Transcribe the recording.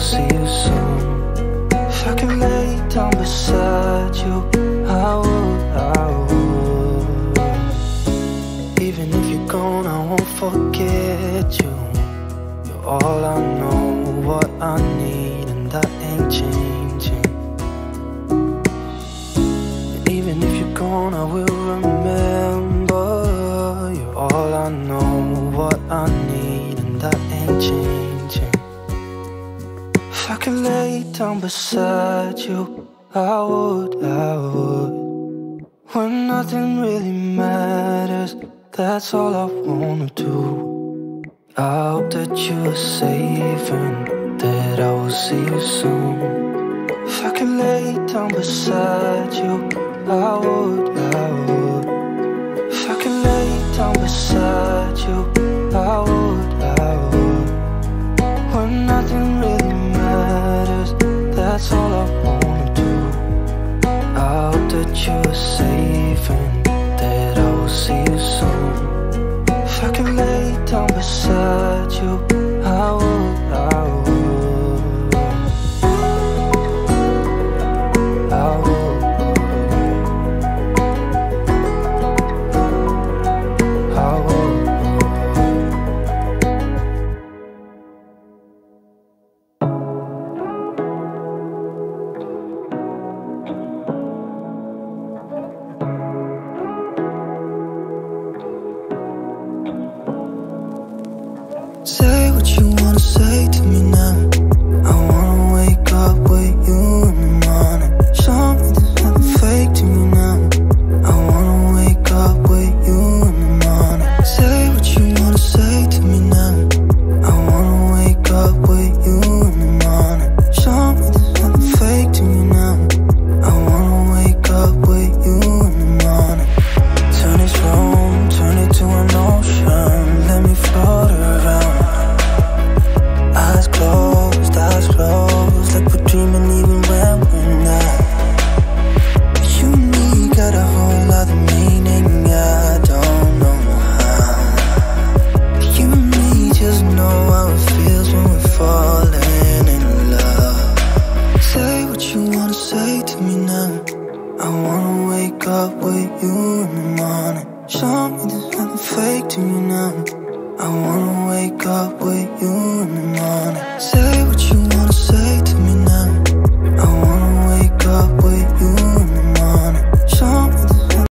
see you soon. If I could lay down beside you, I would, I would. Even if you're gone, I won't forget you. You're all I know, what I need, and that ain't changing. Even if you're gone, I will remember. Could lay down beside you, I would, I would. When nothing really matters, that's all I wanna do. I hope that you are safe and that I will see you soon. If I could lay down beside you, I would, I would. If I could lay down beside you, that's all I wanna do. I hope that you are safe and that I will see you soon. If I could lay down beside you, I would, Say Eyes closed, eyes closed, like we're dreaming even when we're not. You and me got a whole other meaning, I don't know how. You and me just know how it feels when we're falling in love. Say what you wanna say to me now. I wanna wake up with you in the morning. Show me there's nothing fake to me now. I wanna wake up